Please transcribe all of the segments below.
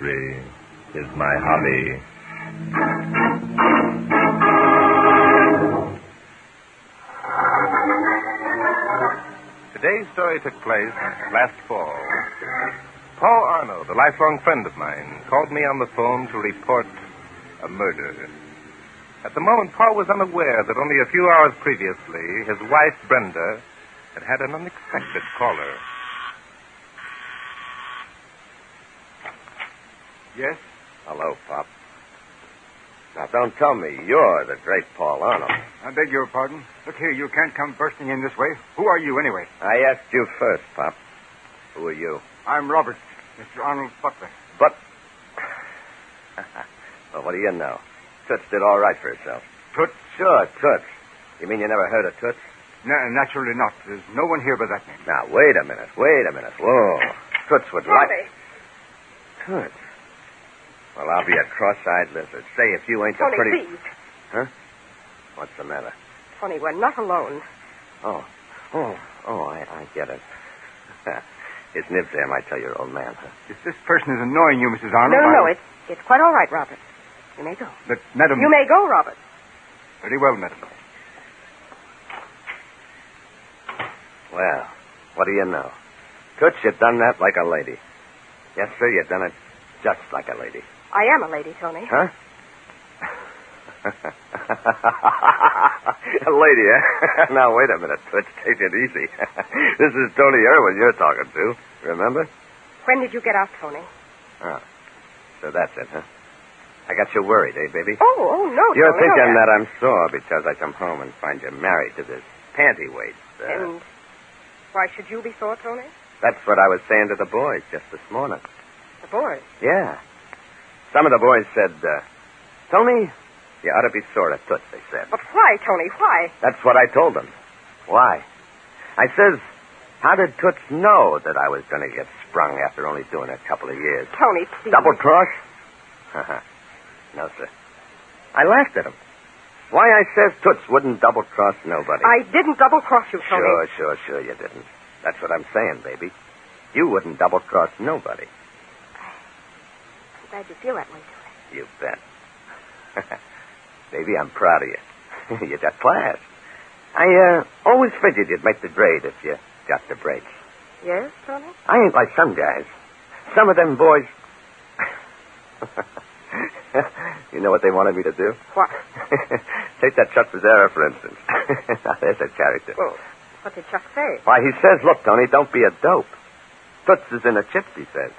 mystery is my hobby. Today's story took place last fall. Paul Arnold, a lifelong friend of mine, called me on the phone to report a murder. At the moment, Paul was unaware that only a few hours previously, his wife, Brenda, had had an unexpected caller. Yes? Hello, Pop. Now, don't tell me you're the great Paul Arnold. I beg your pardon. Look here, you can't come bursting in this way. Who are you, anyway? I asked you first, Pop. Who are you? I'm Robert, Mr. Arnold Butler. But. well, what do you know? Toots did all right for herself. Toots? Sure, Toots. You mean you never heard of Toots? Na- naturally not. There's no one here by that name. Now, wait a minute. Wait a minute. Whoa. Toots would like. Tony, Toots. Well, I'll be a cross-eyed lizard. Say if you ain't the Tony, pretty. please. What's the matter? Tony, we're not alone. Oh, oh, oh! I, I get it. His nibs there I tell your old man. Huh? If this person is annoying you, Mrs. Arnold. no, no. I- It's, it's quite all right, Robert. You may go. But, madam. You may go, Robert. Very well, madam. Well, what do you know? Toots, you done that like a lady. Yes, sir, you've done it just like a lady. I am a lady, Tony. Huh? a lady, eh? now, wait a minute, Toots. Take it easy. this is Tony Irwin you're talking to. Remember? When did you get out, Tony? Oh. So that's it, huh? I got you worried, eh, baby? Oh, oh, no, You're Tony. thinking no, that I'm sore because I come home and find you married to this panty-waist. Uh, And why should you be sore, Tony? That's what I was saying to the boys just this morning. The boys. Yeah. Some of the boys said, uh, Tony, you ought to be sore at Toots, they said. But why, Tony? Why? That's what I told them. Why? I says, how did Toots know that I was going to get sprung after only doing a couple of years? Tony, please. Double cross? No, sir. I laughed at him. Why I says Toots wouldn't double cross nobody. I didn't double cross you, Tony. Sure, sure, sure you didn't. That's what I'm saying, baby. You wouldn't double cross nobody. Glad you feel that way, Tony. You bet. baby, I'm proud of you. you got class. I uh, always figured you'd make the grade if you got the break. Yes, Tony? I ain't like some guys. Some of them boys. you know what they wanted me to do? What? Take that Chuck Pizzera, for instance. there's a character. Well, what did Chuck say? Why, he says, look, Tony, don't be a dope. Toots is in a chip, he says.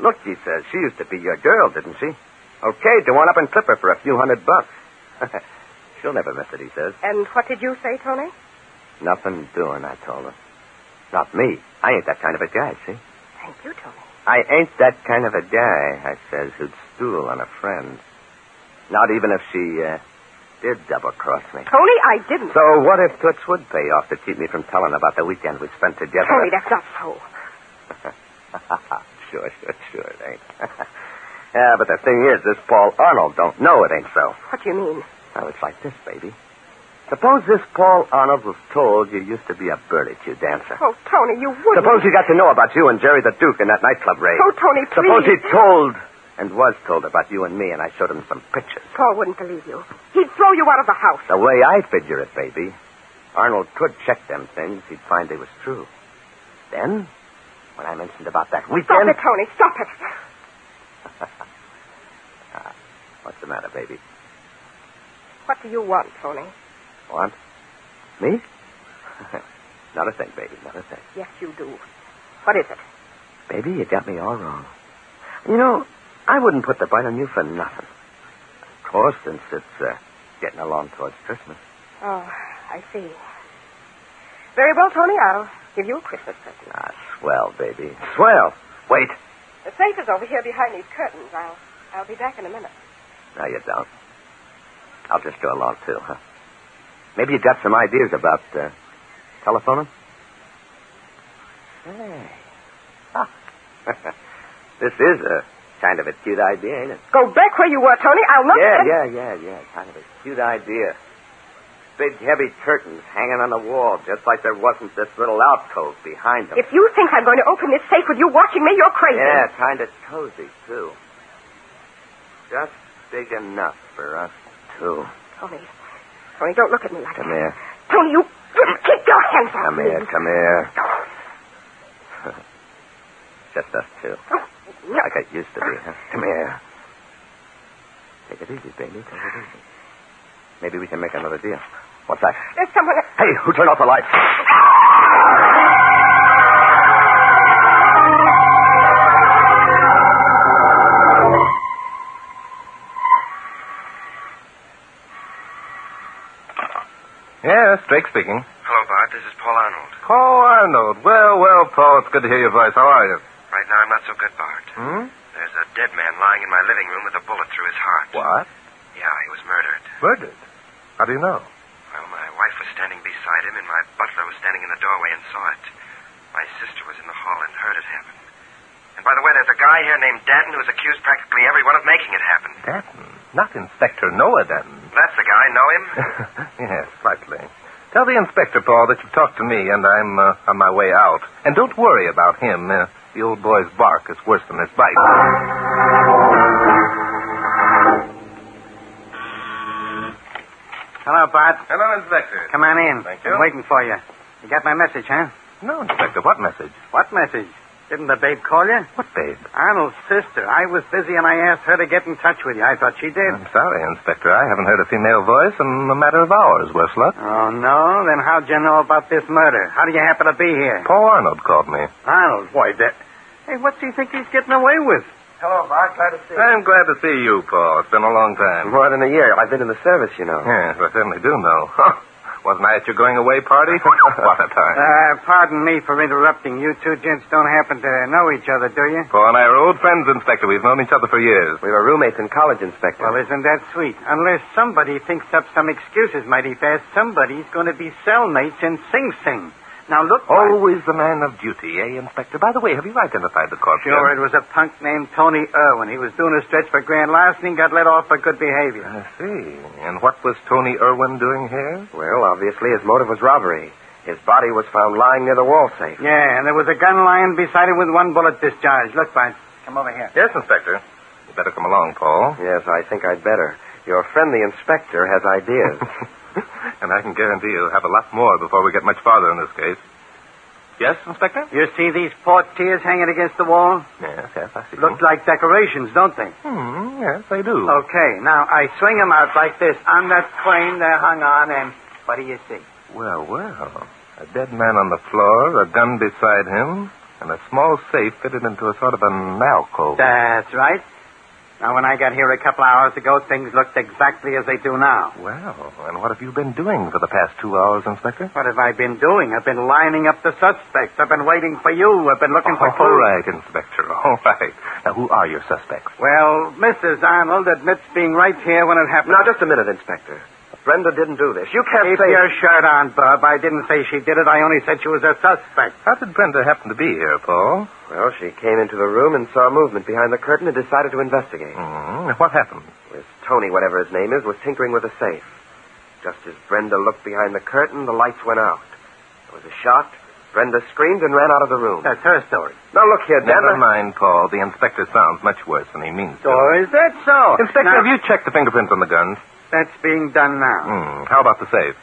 Look, he says, she used to be your girl, didn't she? Okay, go on up and clip her for a few hundred bucks. She'll never miss it, he says. And what did you say, Tony? Nothing doing, I told her. Not me. I ain't that kind of a guy, see? Thank you, Tony. I ain't that kind of a guy, I says, who'd stool on a friend. Not even if she, uh, did double cross me. Tony, I didn't. So what if Toots would pay off to keep me from telling about the weekend we spent together? Tony, that's not so. sure, sure, sure it ain't. yeah, but the thing is, this Paul Arnold don't know it ain't so. What do you mean? Well, it's like this, baby. Suppose this Paul Arnold was told you used to be a burlesque dancer. Oh, Tony, you wouldn't. Suppose he got to know about you and Jerry the Duke in that nightclub raid. Oh, Tony, please. Suppose he told and was told about you and me, and I showed him some pictures. Paul wouldn't believe you. He'd throw you out of the house. The way I figure it, baby, Arnold could check them things. He'd find they was true. Then, when I mentioned about that weekend. Stop it, Tony. Stop it. Ah, what's the matter, baby? What do you want, Tony? Want? Me? not a thing, baby, not a thing. Yes, you do. What is it? Baby, you got me all wrong. You know, I wouldn't put the bite on you for nothing. Of course, since it's uh, getting along towards Christmas. Oh, I see. Very well, Tony. I'll give you a Christmas present. Ah, swell, baby. Swell. Wait. The safe is over here behind these curtains. I'll I'll be back in a minute. No, you don't. I'll just go along, too, huh? Maybe you got some ideas about uh, telephoning? Hey. Ah. this is a kind of a cute idea, ain't it? Go back where you were, Tony. I'll not. Yeah, yeah, yeah, yeah. Kind of a cute idea. Big, heavy curtains hanging on the wall, just like there wasn't this little alcove behind them. If you think I'm going to open this safe with you watching me, you're crazy. Yeah, kind of cozy, too. Just big enough for us two. Tony. Tony, don't look at me like Come that. here. Tony, you keep your hands off Come me. here, come here. Just us two. Oh, no. Like it used to be, huh? Come here. Take it easy, baby. Take it easy. Maybe we can make another deal. What's that? There's someone. Hey, who turned off the lights? Yes, Drake speaking. Hello, Bart. This is Paul Arnold. Paul Arnold. Well, well, Paul, it's good to hear your voice. How are you? Right now, I'm not so good, Bart. Hmm? There's a dead man lying in my living room with a bullet through his heart. What? Yeah, he was murdered. Murdered? How do you know? Well, my wife was standing beside him, and my butler was standing in the doorway and saw it. My sister was in the hall and heard it happen. And by the way, there's a guy here named Danton who's accused practically everyone of making it happen. Danton. Not Inspector Noah Danton. That's the guy. Know him? yes, slightly. Tell the inspector, Paul, that you've talked to me and I'm uh, on my way out. And don't worry about him. Uh, the old boy's bark is worse than his bite. Hello, Bart. Hello, Inspector. Come on in. Thank you. I'm waiting for you. You got my message, huh? No, Inspector, what message? What message? Didn't the babe call you? What babe? Arnold's sister. I was busy and I asked her to get in touch with you. I thought she did. I'm sorry, Inspector. I haven't heard a female voice in a matter of hours, worse luck. Oh, no? Then how'd you know about this murder? How do you happen to be here? Paul Arnold called me. Arnold, why, that... Hey, what's he think he's getting away with? Hello, Bart. Glad to see I'm glad to see you, Paul. It's been a long time. More than a year. I've been in the service, you know. Yes, I certainly do know. Wasn't I at your going away party? what a time. Uh, pardon me for interrupting. You two gents don't happen to know each other, do you? Paul and I are old friends, Inspector. We've known each other for years. We were roommates in college, Inspector. Well, isn't that sweet? Unless somebody thinks up some excuses mighty fast, somebody's going to be cellmates in Sing Sing. Now, look. Always the man of duty, eh, Inspector? By the way, have you identified the corpse? Sure, it was a punk named Tony Irwin. He was doing a stretch for grand larceny and got let off for good behavior. I see. And what was Tony Irwin doing here? Well, obviously his motive was robbery. His body was found lying near the wall safe. Yeah, and there was a gun lying beside him with one bullet discharged. Look, Bart, come over here. Yes, Inspector. You better come along, Paul. Yes, I think I'd better. Your friend, the inspector, has ideas. and I can guarantee you'll have a lot more before we get much farther in this case. Yes, Inspector? You see these portieres hanging against the wall? Yes, yes, I see. Look like decorations, don't they? Hmm, yes, they do. Okay, now I swing them out like this. On that crane they're hung on, and what do you see? Well, well. A dead man on the floor, a gun beside him, and a small safe fitted into a sort of an alcove. That's right. Now, when I got here a couple hours ago, things looked exactly as they do now. Well, and what have you been doing for the past two hours, Inspector? What have I been doing? I've been lining up the suspects. I've been waiting for you. I've been looking for oh, All clues. right, Inspector. All right. Now, who are your suspects? Well, Mrs. Arnold admits being right here when it happened. now, just a minute, Inspector. Brenda didn't do this. You can't Keep say... your shirt on, Bob. I didn't say she did it. I only said she was a suspect. How did Brenda happen to be here, Paul? Well, she came into the room and saw movement behind the curtain and decided to investigate. Mm-hmm. What happened? This Tony, whatever his name is, was tinkering with the safe. Just as Brenda looked behind the curtain, the lights went out. There was a shot. Brenda screamed and ran out of the room. That's her story. Now, look here, Dan. Never mind, Paul. The inspector sounds much worse than he means to. Oh, is that so? Inspector, Now, have you checked the fingerprints on the guns? That's being done now. Hmm. How about the safe?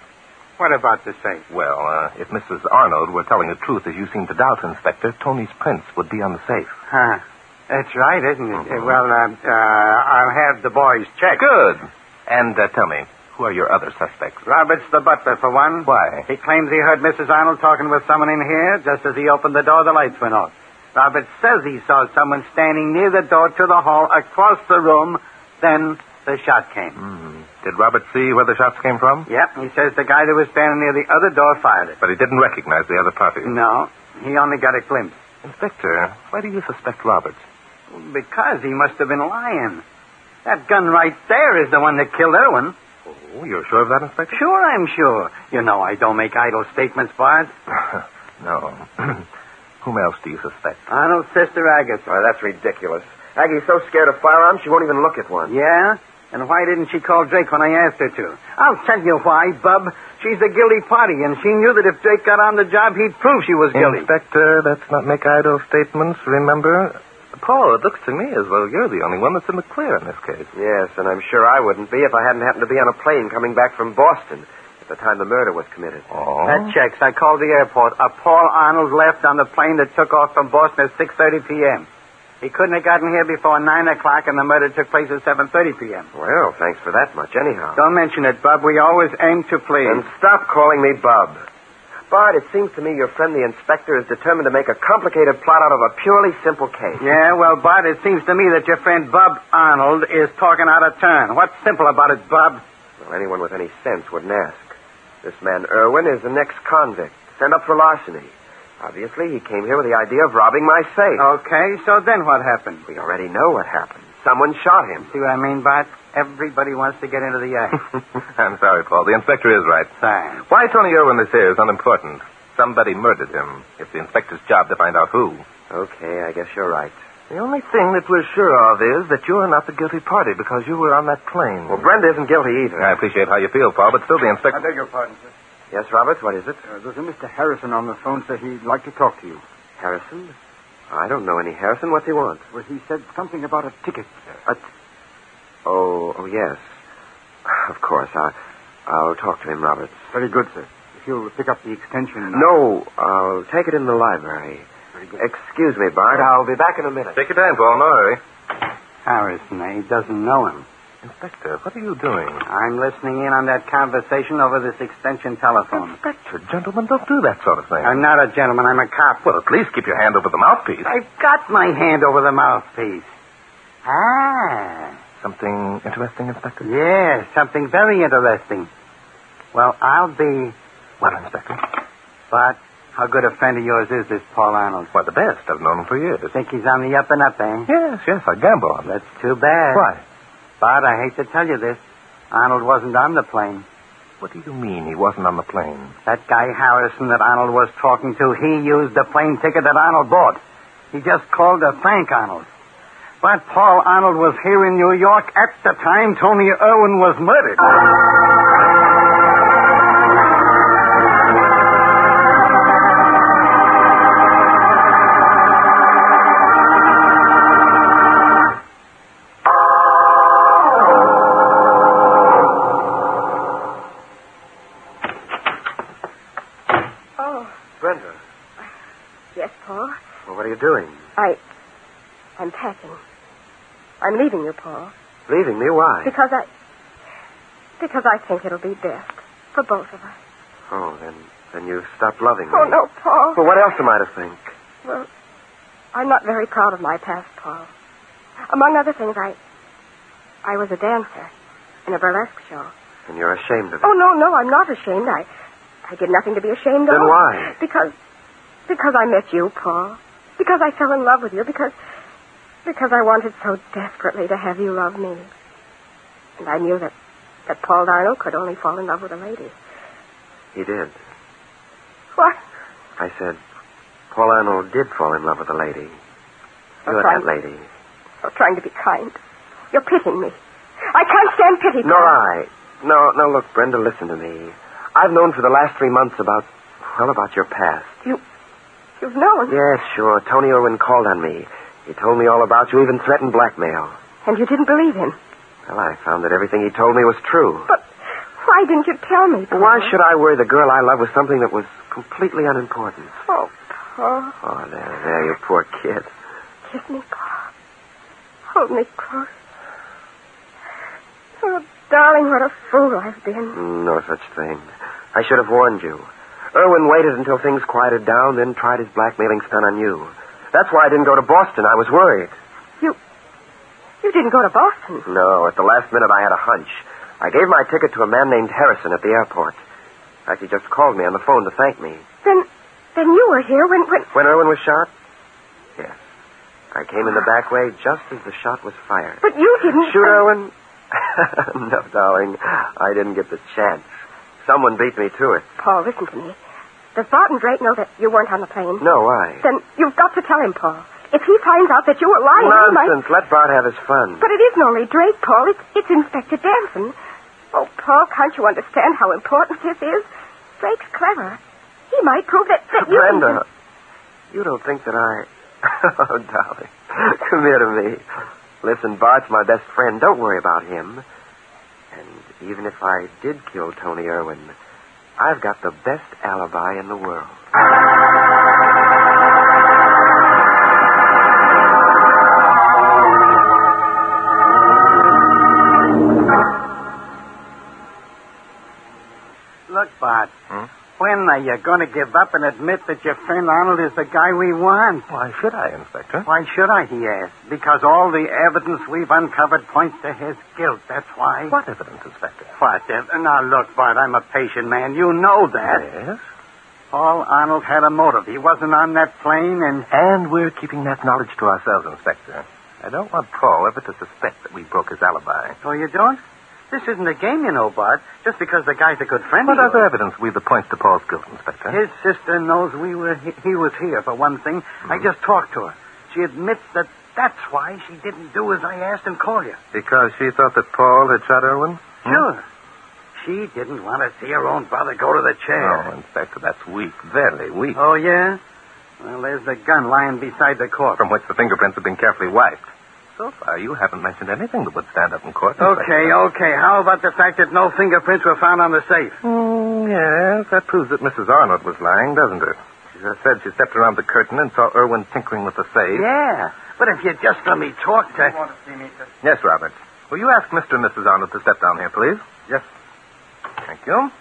What about the safe? Well, uh, if Mrs. Arnold were telling the truth, as you seem to doubt, Inspector, Tony's prints would be on the safe. Huh. That's right, isn't it? Mhm. Uh, Well, uh, uh, I'll have the boys check. Good. And uh, tell me, who are your other suspects? Roberts, the butler, for one. Why? He claims he heard Mrs. Arnold talking with someone in here. Just as he opened the door, the lights went off. Roberts says he saw someone standing near the door to the hall across the room. Then the shot came. Hmm. Did Robert see where the shots came from? Yep, he says the guy that was standing near the other door fired it. But he didn't recognize the other party. No, he only got a glimpse. Inspector, why do you suspect Roberts? Because he must have been lying. That gun right there is the one that killed Irwin. Oh, you're sure of that, Inspector? Sure, I'm sure. You know I don't make idle statements, Bart. no. Whom else do you suspect? Arnold's sister Agatha. Oh, that's ridiculous. Aggie's so scared of firearms, she won't even look at one. Yeah? And why didn't she call Drake when I asked her to? I'll tell you why, Bub. She's the guilty party, and she knew that if Drake got on the job, he'd prove she was guilty. Inspector, let's not make idle statements. Remember, Paul, it looks to me as though you're the only one that's in the clear in this case. Yes, and I'm sure I wouldn't be if I hadn't happened to be on a plane coming back from Boston at the time the murder was committed. Oh? That checks. I called the airport. A Paul Arnold left on the plane that took off from Boston at 6.30 p.m. He couldn't have gotten here before 9 o'clock, and the murder took place at 7.30 p.m. Well, thanks for that much, anyhow. Don't mention it, Bub. We always aim to please. And stop calling me Bub. Bart, it seems to me your friend the inspector is determined to make a complicated plot out of a purely simple case. Yeah, well, Bud, it seems to me that your friend Bub Arnold is talking out of turn. What's simple about it, Bub? Well, anyone with any sense wouldn't ask. This man Irwin is an ex-convict, sent up for larceny. Obviously, he came here with the idea of robbing my safe. Okay, so then what happened? We already know what happened. Someone shot him. See what I mean, Bart? Everybody wants to get into the act. I'm sorry, Paul. The inspector is right. Thanks. Why Tony Irwin This is here is unimportant. Somebody murdered him. It's the inspector's job to find out who. Okay, I guess you're right. The only thing that we're sure of is that you're not the guilty party because you were on that plane. Well, Brenda isn't guilty either. I appreciate how you feel, Paul, but still the inspector. I beg your pardon, sir. Yes, Roberts, what is it? Uh, there's a Mr. Harrison on the phone, sir. He'd like to talk to you. Harrison? I don't know any Harrison. What's he want? Well, he said something about a ticket, sir. A t- oh, oh, yes. Of course. I, I'll talk to him, Roberts. Very good, sir. If you'll pick up the extension. No, I'll take it in the library. Very good. Excuse me, Bart. I'll be back in a minute. Take your time, Paul. No hurry. Harrison, eh? He doesn't know him. Inspector, what are you doing? I'm listening in on that conversation over this extension telephone. Inspector, gentlemen, don't do that sort of thing. I'm not a gentleman. I'm a cop. Well, at least keep your hand over the mouthpiece. I've got my hand over the mouthpiece. Ah. Something interesting, Inspector? Yes, something very interesting. Well, I'll be. Well, Inspector. But how good a friend of yours is this Paul Arnold? Why, the best. I've known him for years. Think he's on the up and up, eh? Yes, yes, I gamble on that. That's too bad. Why? But I hate to tell you this. Arnold wasn't on the plane. What do you mean he wasn't on the plane? That guy Harrison that Arnold was talking to, he used the plane ticket that Arnold bought. He just called to thank Arnold. But Paul Arnold was here in New York at the time Tony Irwin was murdered. What are you doing? I. I'm packing. I'm leaving you, Paul. Leaving me? Why? Because I. Because I think it'll be best for both of us. Oh, then, then you've stopped loving me. Oh, no, Paul. Well, what else am I to think? Well, I'm not very proud of my past, Paul. Among other things, I. I was a dancer in a burlesque show. And you're ashamed of it. Oh, no, no, I'm not ashamed. I. I did nothing to be ashamed of. Then why? Because. Because I met you, Paul. Because I fell in love with you. Because. Because I wanted so desperately to have you love me. And I knew that. that Paul Arnold could only fall in love with a lady. He did. What? I said, Paul Arnold did fall in love with a lady. You're that lady. You're trying to be kind. You're pitying me. I can't stand pity. Nor. I. No, no, look, Brenda, listen to me. I've known for the last three months about, well, about your past. You've known. Yes, sure. Tony Irwin called on me. He told me all about you, even threatened blackmail. And you didn't believe him. Well, I found that everything he told me was true. But why didn't you tell me, Paul? Why should I worry the girl I love with something that was completely unimportant? Oh, Paul. Oh, there, there, you poor kid. Kiss me, Paul. Hold me close. Oh, darling, what a fool I've been. Mm, no such thing. I should have warned you. Irwin waited until things quieted down, then tried his blackmailing stunt on you. That's why I didn't go to Boston. I was worried. You You didn't go to Boston. No, at the last minute I had a hunch. I gave my ticket to a man named Harrison at the airport. In fact, he just called me on the phone to thank me. Then, then you were here when, when... When Irwin was shot? Yes. I came in the back way just as the shot was fired. But you didn't... Shoot Irwin? no, darling. I didn't get the chance. Someone beat me to it. Paul, listen to me. Does Barton Drake know that you weren't on the plane? No, why? Then you've got to tell him, Paul. If he finds out that you were lying, he might... Nonsense. Let Bart have his fun. But it isn't only Drake, Paul. It's, it's Inspector Danton. Oh, Paul, can't you understand how important this is? Drake's clever. He might prove that, that you... Brenda, you don't think that I. oh, darling. Come here to me. Listen, Bart's my best friend. Don't worry about him. And even if I did kill Tony Irwin, I've got the best alibi in the world. Look, Bart. When are you going to give up and admit that your friend Arnold is the guy we want? Why should I, Inspector? Why should I, he asked. Because all the evidence we've uncovered points to his guilt. That's why. What evidence, Inspector? What? ev- Now, look, Bart, I'm a patient man. You know that. Yes. Paul Arnold had a motive. He wasn't on that plane, and And we're keeping that knowledge to ourselves, Inspector. I don't want Paul ever to suspect that we broke his alibi. Oh, you don't? This isn't a game, you know, Bart. Just because the guy's a good friend What other evidence we the points to Paul's guilt, Inspector? His sister knows we were he, he was here for one thing. I just talked to her. She admits that that's why she didn't do as I asked and call you. Because she thought that Paul had shot Irwin? Hmm? Sure. She didn't want to see her own brother go to the chair. Oh, Inspector, that's weak. Very weak. Oh, yeah? Well, there's the gun lying beside the corpse. From which the fingerprints have been carefully wiped. So far, you haven't mentioned anything that would stand up in court. Okay, okay. How about the fact that no fingerprints were found on the safe? Mm, yes, that proves that Mrs. Arnold was lying, doesn't it? She just said she stepped around the curtain and saw Irwin tinkering with the safe. Yeah. But if you'd just let me talk to... want to see me, sir? Yes, Robert. Will you ask Mr. and Mrs. Arnold to step down here, please? Yes. Thank you.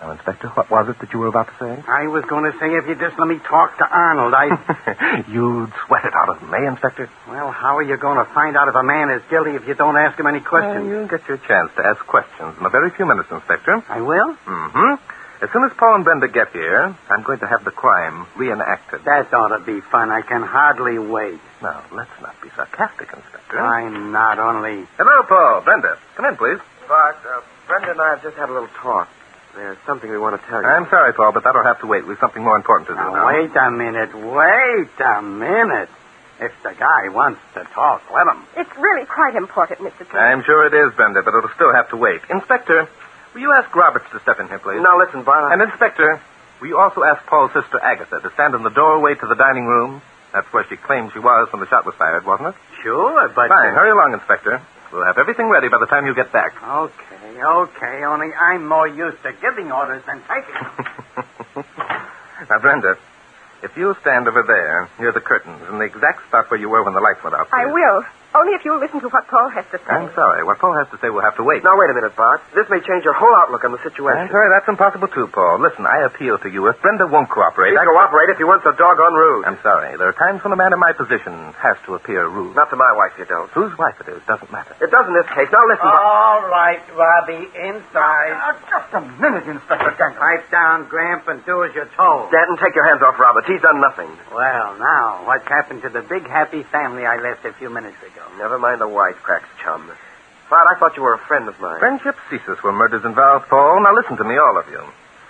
Now, Inspector, what was it that you were about to say? I was going to say if you just let me talk to Arnold, I... You'd sweat it out of him, eh, Inspector? well, how are you going to find out if a man is guilty if you don't ask him any Well, questions? you'll get your chance to ask questions in a very few minutes, Inspector. I will? Mm-hmm. As soon as Paul and Brenda get here, I'm going to have the crime reenacted. That ought to be fun. I can hardly wait. Now, let's not be sarcastic, Inspector. I'm not only... Hello, Paul. Brenda. Come in, please. Bart, uh, Brenda and I have just had a little talk. There's something we want to tell you. I'm sorry, Paul, but that'll have to wait. We've something more important to do Now, now. wait a minute. Wait a minute. If the guy wants to talk, let him. It's really quite important, Mr. King. I'm sure it is, Brenda, but it'll still have to wait. Inspector, will you ask Roberts to step in here, please? Now, listen, Bart. And, Inspector, will you also ask Paul's sister Agatha to stand in the doorway to the dining room? That's where she claimed she was when the shot was fired, wasn't it? Sure, but... Fine. Hurry along, Inspector. We'll have everything ready by the time you get back. Okay, okay. Only I'm more used to giving orders than taking them. now, Brenda, if you'll stand over there near the curtains in the exact spot where you were when the lights went out. I will. Only if you'll listen to what Paul has to say. I'm sorry. What Paul has to say we'll have to wait. Now, wait a minute, Bart. This may change your whole outlook on the situation. I'm sorry, that's impossible too, Paul. Listen, I appeal to you. If Brenda won't cooperate, He'd I cooperate if he weren't so doggone rude. I'm sorry. There are times when a man in my position has to appear rude. Not to my wife, you don't. Whose wife it is doesn't matter. It does in this case. Now, listen, Bart. All right, Robbie, inside. Uh, just a minute, Inspector Danton. Pipe down, Gramp, and do as you're told. Danton, take your hands off Roberts. He's done nothing. Well, now, what's happened to the big happy family I left a few minutes ago? Never mind the wisecracks, chum. Bart, I thought you were a friend of mine. Friendship ceases where murder's involved, Paul. Now listen to me, all of you.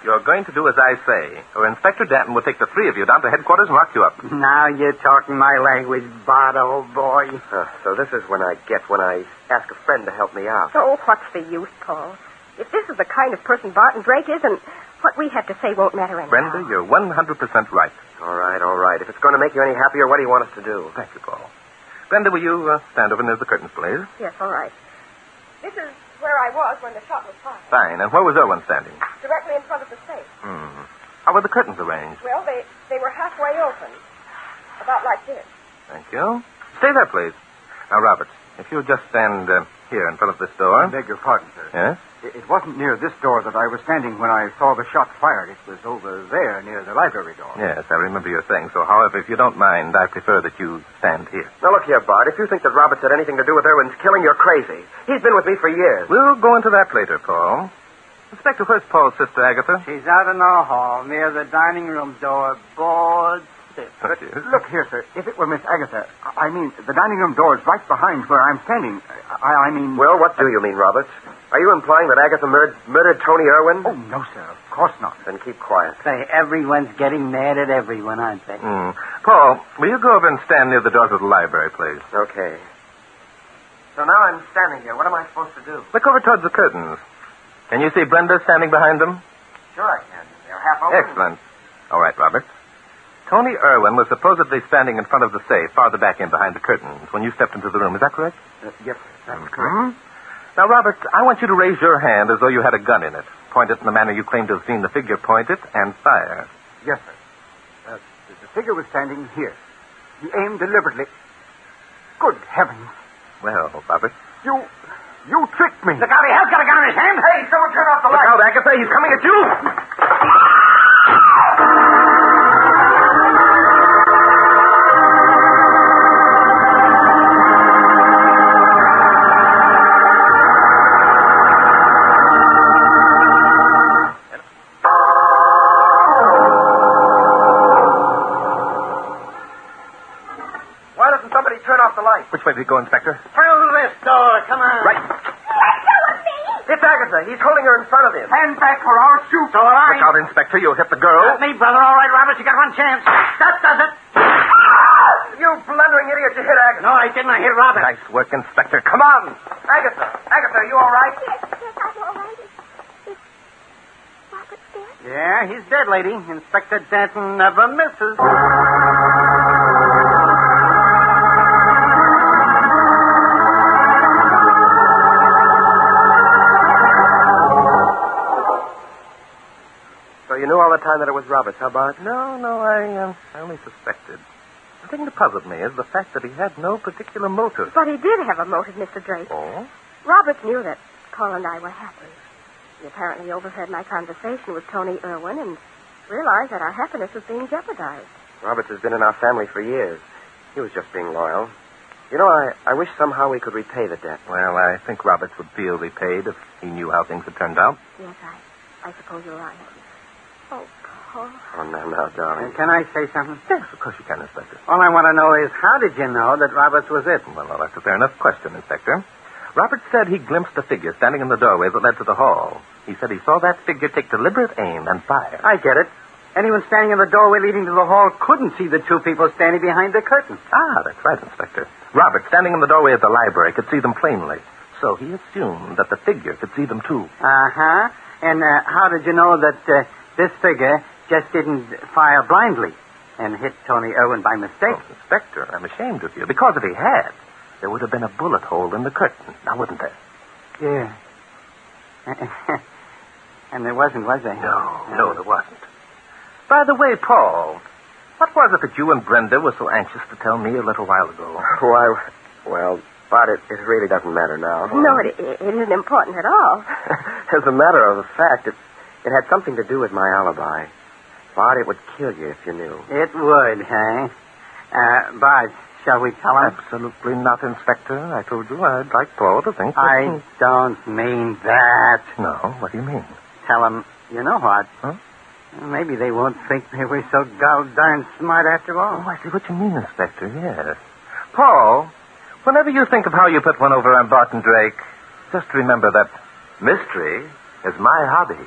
You're going to do as I say, or Inspector Danton will take the three of you down to headquarters and lock you up. Now you're talking my language, Bart, old boy. Uh, so this is when I get when I ask a friend to help me out. So what's the use, Paul? If this is the kind of person Barton Drake is, and what we have to say won't matter anyhow. Brenda, you're 100% right. All right, all right. If it's going to make you any happier, what do you want us to do? Thank you, Paul. Brenda, will you uh, stand over near the curtains, please? Yes, all right. This is where I was when the shot was fired. Fine. And where was Irwin standing? Directly in front of the safe. Hmm. How were the curtains arranged? Well, they, they were halfway open. About like this. Thank you. Stay there, please. Now, Roberts, if you'll just stand uh, here in front of this I door. beg your pardon, sir. Yes? It it wasn't near this door that I was standing when I saw the shot fired. It was over there near the library door. Yes, I remember your saying so. However, if you don't mind, I prefer that you stand here. Now, look here, Bart. If you think that Roberts had anything to do with Irwin's killing, you're crazy. He's been with me for years. We'll go into that later, Paul. Inspector, where's Paul's sister, Agatha? She's out in the hall near the dining room door, bored stiff. But you- Look here, sir. If it were Miss Agatha, I I mean, the dining room door is right behind where I'm standing. I, I mean. Well, what do you mean, Roberts? Are you implying that Agatha murdered, murdered Tony Irwin? Oh, no, sir. Of course not. Then keep quiet. Say, everyone's getting mad at everyone, aren't they? Hmm. Paul, will you go over and stand near the door to the library, please? Okay. So now I'm standing here. What am I supposed to do? Look over towards the curtains. Can you see Brenda standing behind them? Sure I can. They're half open. Excellent. All right, Robert. Tony Irwin was supposedly standing in front of the safe, farther back in behind the curtains, when you stepped into the room. Is that correct? Uh, yes, that's Mhm. correct. Now, Robert, I want you to raise your hand as though you had a gun in it. Point it in the manner you claim to have seen the figure point it, and fire. Yes, sir. Uh, the figure was standing here. He aimed deliberately. Good heavens. Well, Robert. You. You tricked me. Look out, he has got a gun in his hand. Hey, someone turn off the light. Look light. out, Agatha. He's coming at you. Turn off the light? Which way did he go, Inspector? Through this door. Come on. Right. It's Agatha. He's holding her in front of him. Stand back or I'll shoot. So will I. Look out, Inspector. You'll hit the girl. Not me, brother. All right, Robert. You got one chance. That does it. You blundering idiot, you hit Agatha. No, I didn't. I hit Robert. Nice work, Inspector. Come on. Agatha. Agatha, are you all right? Yes, yes, I'm all right. Is, is Robert dead? Yeah, he's dead, lady. Inspector Danton never misses. So you knew all the time that it was Roberts, huh, Bart? No, no, I, uh, I only suspected. The thing that puzzled me is the fact that he had no particular motive. But he did have a motive, Mr. Drake. Oh? Roberts knew that Paul and I were happy. He apparently overheard my conversation with Tony Irwin and realized that our happiness was being jeopardized. Roberts has been in our family for years. He was just being loyal. You know, I, I wish somehow we could repay the debt. Well, I think Roberts would feel repaid if he knew how things had turned out. Yes, I, I suppose you're right. Oh, Paul. Oh, no, no, darling. Can I say something? Yes, of course you can, Inspector. All I want to know is how did you know that Roberts was it? Well, now, that's a fair enough question, Inspector. Robert said he glimpsed a figure standing in the doorway that led to the hall. He said he saw that figure take deliberate aim and fire. I get it. Anyone standing in the doorway leading to the hall couldn't see the two people standing behind the curtain. Ah, that's right, Inspector. Robert, standing in the doorway of the library, could see them plainly. So he assumed that the figure could see them too. Uh huh. And uh, how did you know that uh, this figure just didn't fire blindly and hit Tony Irwin by mistake? Oh, Inspector, I'm ashamed of you. Because if he had, there would have been a bullet hole in the curtain. Now, wouldn't there? Yeah. and there wasn't, was there? No, no, there wasn't. By the way, Paul, what was it that you and Brenda were so anxious to tell me a little while ago? Why, well, but it, it really doesn't matter now. No, it, it isn't important at all. As a matter of fact, it, it had something to do with my alibi. Bart, it would kill you if you knew. It would, huh? Uh, Bart, shall we tell him? Absolutely not, Inspector. I told you I'd like Paul to think that... I don't mean that. No, what do you mean? Tell him, you know what? Huh? Maybe they won't think they were so gol darn smart after all. Oh, I see what you mean, Inspector, yes. Paul, whenever you think of how you put one over on Barton Drake, just remember that mystery is my hobby.